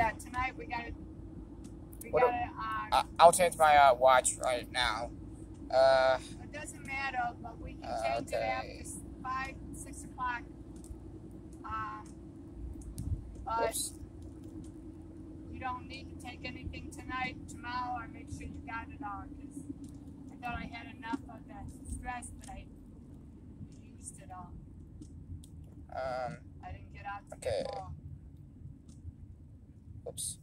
Yeah, tonight we gotta. We What gotta. Uh, Uh, I'll change my uh, watch right now. Uh, it doesn't matter, but we can Uh, change it okay. after five, six o'clock. Um, but whoops. you don't need to take anything tonight. Tomorrow, I make sure you got it all because I thought I had enough of that stress, but I used it all. Um, I didn't get out to Okay. Whoops.